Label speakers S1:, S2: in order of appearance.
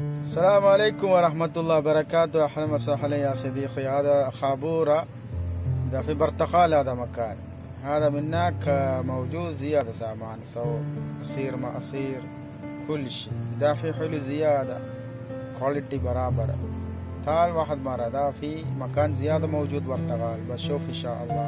S1: السلام عليكم ورحمة الله وبركاته. أهلا وسهلا يا صديقي هذا خابورة ده في برتقال هذا مكان. هذا من هناك موجود زيادة سامان سو عصير ما عصير كل شيء. ده في حلو زيادة quality برابر. تعال واحد مرة ده في مكان زيادة موجود برتقال. بشوف إن شاء الله.